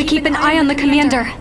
to keep an eye on the commander.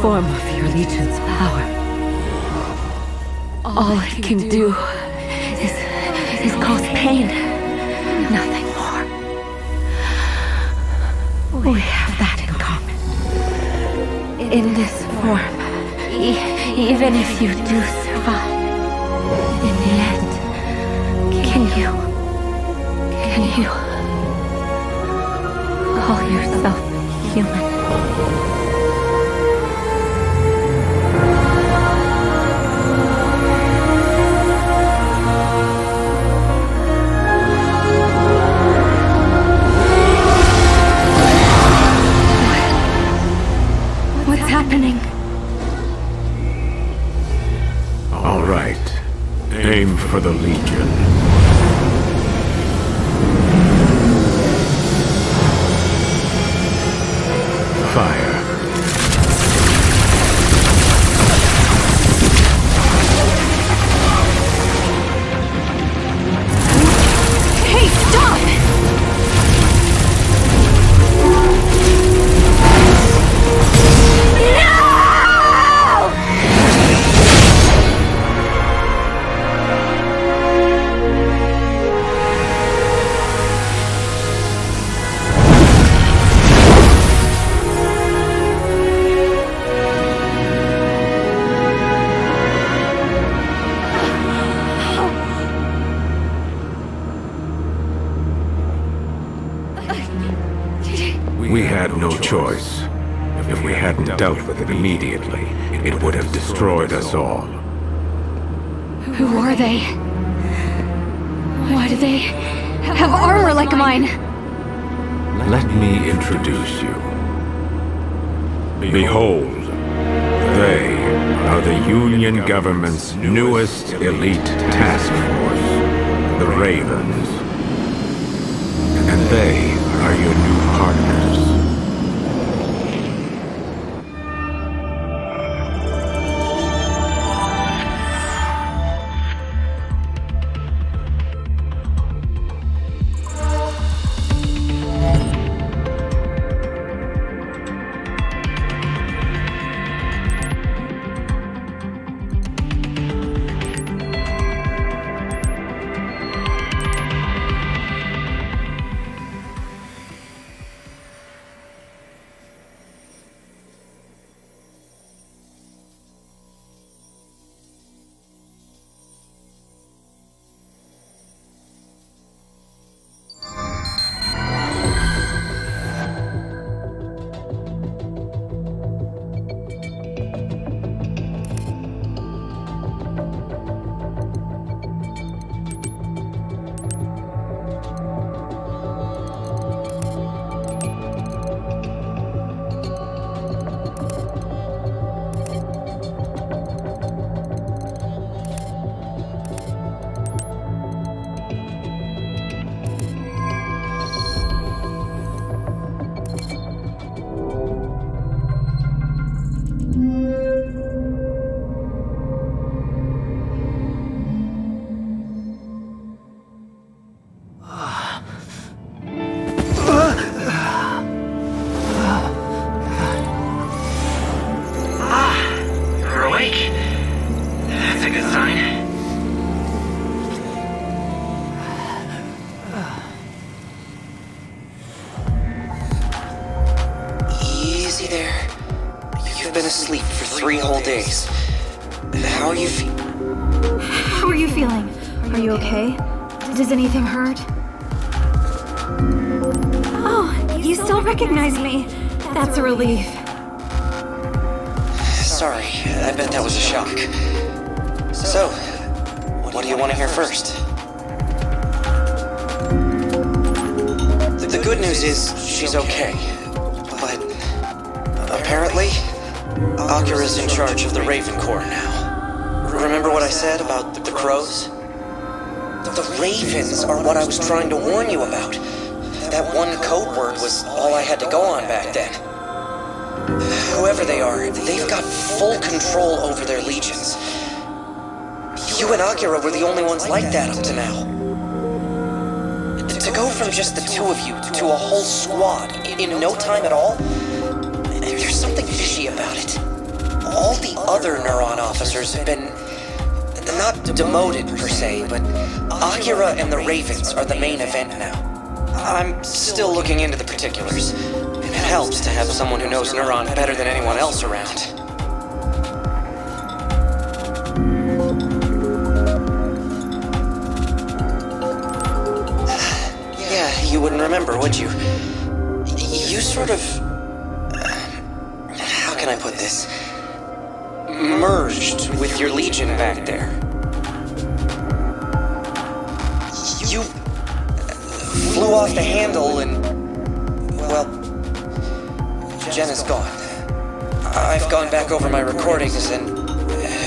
Form of your Legion's power. All it can do is, is cause pain, nothing more. We have that in common. In this form, e- even if you do survive, in the end, can you, can you call yourself human? For the Legion. Dealt with it immediately, it would have destroyed us all. Who are they? Why do they have armor like mine? Let me introduce you. Behold, they are the Union government's newest elite task force, the Ravens. And they are your new partners. She's okay. But apparently, Akira's in charge of the Raven Corps now. Remember what I said about the crows? The Ravens are what I was trying to warn you about. That one code word was all I had to go on back then. Whoever they are, they've got full control over their legions. You and Akira were the only ones like that up to now. Go from just the two of you to a whole squad in no time at all, there's something fishy about it. All the other Neuron officers have been not demoted per se, but Akira and the Ravens are the main event now. I'm still looking into the particulars. It helps to have someone who knows Neuron better than anyone else around. You wouldn't remember, would you? You sort of. How can I put this? Merged with your Legion back there. You flew off the handle and. Well. Jena's gone. I've gone back over my recordings and.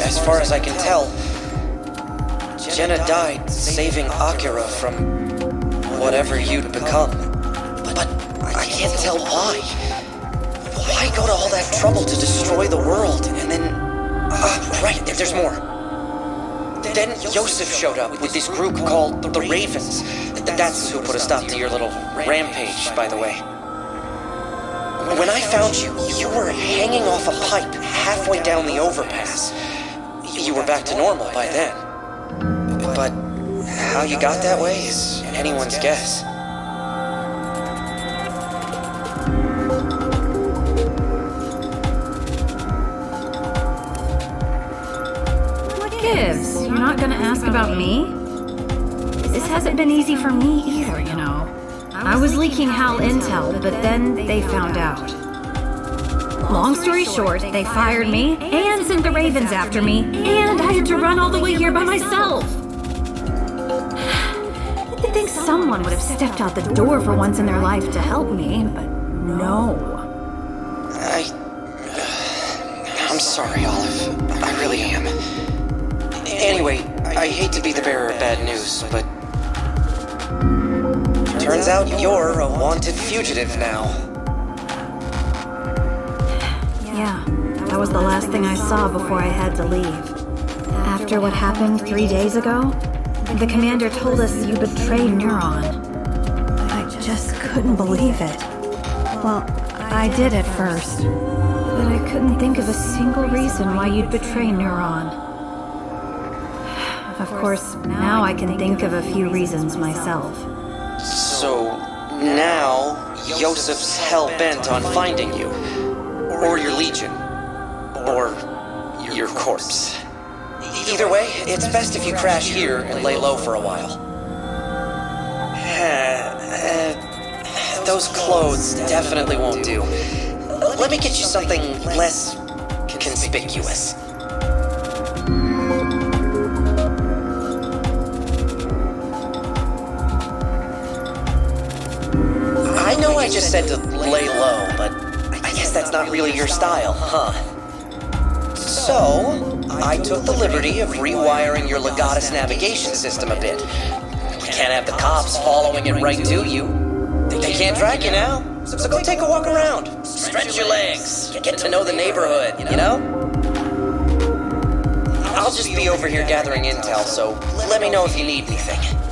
As far as I can tell, Jenna died saving Akira from whatever you'd become. But I can't tell why. Why go to all that trouble to destroy the world and then. Ah, right, there- there's more. Then Yoseph showed up with this group called the Ravens. That's who put a stop to your little rampage, by the way. When I found you, you were hanging off a pipe halfway down the overpass. You were back to normal by then. But how you got that way is anyone's guess. You're not gonna ask about me? This hasn't been easy for me either, you know. I was leaking HAL intel, but then they found out. Long story short, they fired me and sent the Ravens after me, and I had to run all the way here by myself. Someone would have stepped out the door for once in their life to help me, but no. I. I'm sorry, Olive. I really am. Anyway, I hate to be the bearer of bad news, but. Turns out you're a wanted fugitive now. Yeah, that was the last thing I saw before I had to leave. After what happened three days ago, the commander told us you betrayed Neuron. I just couldn't believe it. Well, I did at first, but I couldn't think of a single reason why you'd betray Neuron. Of course, now I can think of a few reasons myself. So now Yoseph's hell bent on finding you, or your legion, or your corpse. Either way, it's best if you crash here and lay low for a while. Those clothes definitely won't do. Let me get you something less conspicuous. I know I just said to lay low, but I guess that's not really your style, huh? So, I took the liberty of rewiring your Legatus navigation system a bit. We can't have the cops following it right to you. They can't track you now, so go take a walk around. Stretch your legs, get to know the neighborhood, you know? I'll just be over here gathering intel, so let me know if you need anything.